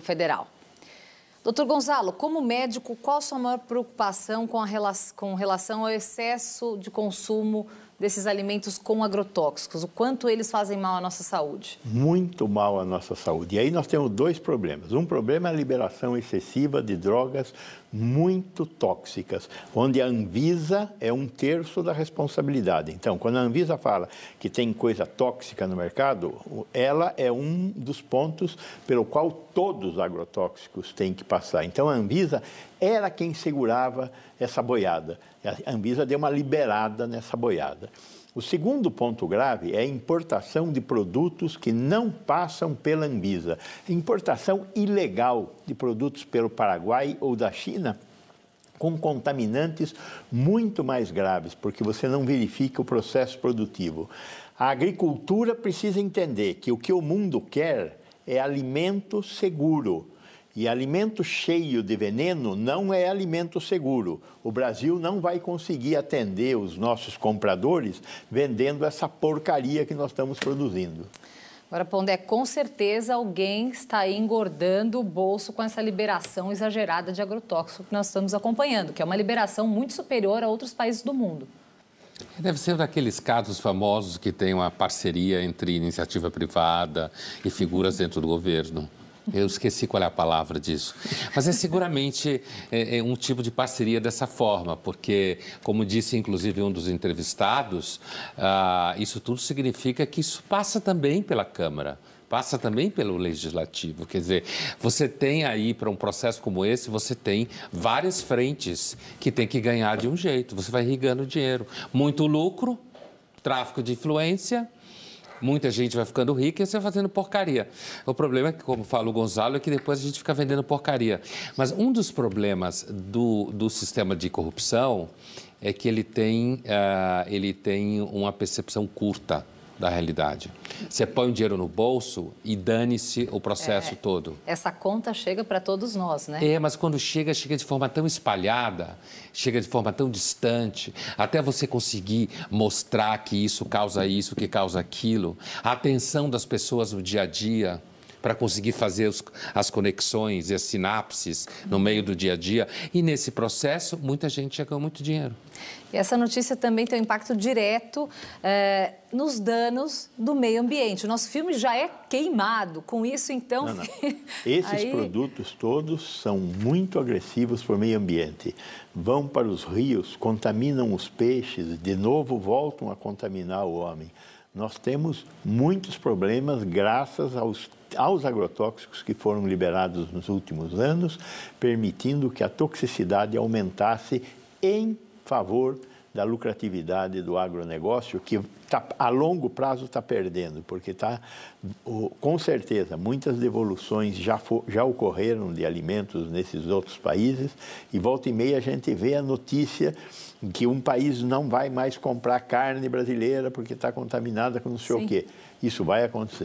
federal. Doutor Gonzalo, como médico, qual a sua maior preocupação com, relação, com relação ao excesso de consumo desses alimentos com agrotóxicos? O quanto eles fazem mal à nossa saúde? Muito mal à nossa saúde. E aí nós temos dois problemas. Um problema é a liberação excessiva de drogas muito tóxicas, onde a Anvisa é um terço da responsabilidade. Então, quando a Anvisa fala que tem coisa tóxica no mercado, ela é um dos pontos pelo qual todos os agrotóxicos têm que passar. Então, a Anvisa era quem segurava essa boiada. A Anvisa deu uma liberada nessa boiada. O segundo ponto grave é a importação de produtos que não passam pela Anvisa. Importação ilegal de produtos pelo Paraguai ou da China com contaminantes muito mais graves, porque você não verifica o processo produtivo. A agricultura precisa entender que o que o mundo quer é alimento seguro e alimento cheio de veneno não é alimento seguro. O Brasil não vai conseguir atender os nossos compradores vendendo essa porcaria que nós estamos produzindo. Agora, Pondé, com certeza alguém está aí engordando o bolso com essa liberação exagerada de agrotóxico que nós estamos acompanhando, que é uma liberação muito superior a outros países do mundo. Deve ser daqueles casos famosos que tem uma parceria entre iniciativa privada e figuras dentro do governo. Eu esqueci qual é a palavra disso. Mas é seguramente é, é um tipo de parceria dessa forma, porque, como disse inclusive um dos entrevistados, ah, isso tudo significa que isso passa também pela Câmara passa também pelo legislativo. Quer dizer, você tem aí, para um processo como esse, você tem várias frentes que tem que ganhar de um jeito. Você vai irrigando dinheiro. Muito lucro, tráfico de influência, muita gente vai ficando rica e você vai fazendo porcaria. O problema é que, como fala o Gonzalo, é que depois a gente fica vendendo porcaria. Mas um dos problemas do, do sistema de corrupção é que ele tem, uh, ele tem uma percepção curta da realidade. Você põe o dinheiro no bolso e dane-se o processo é, todo. Essa conta chega para todos nós, né? É, mas quando chega, chega de forma tão espalhada, chega de forma tão distante, até você conseguir mostrar que isso causa isso, que causa aquilo, a atenção das pessoas no dia a dia para conseguir fazer os, as conexões e as sinapses no meio do dia a dia. E nesse processo, muita gente já ganhou muito dinheiro. E essa notícia também tem um impacto direto é, nos danos do meio ambiente. O nosso filme já é queimado. Com isso, então. Não, não. Esses Aí... produtos todos são muito agressivos para o meio ambiente. Vão para os rios, contaminam os peixes, de novo voltam a contaminar o homem. Nós temos muitos problemas graças aos aos agrotóxicos que foram liberados nos últimos anos, permitindo que a toxicidade aumentasse em favor da lucratividade do agronegócio, que tá, a longo prazo está perdendo, porque está, com certeza, muitas devoluções já, for, já ocorreram de alimentos nesses outros países, e volta e meia a gente vê a notícia que um país não vai mais comprar carne brasileira porque está contaminada com não sei Sim. o quê. Isso vai acontecer.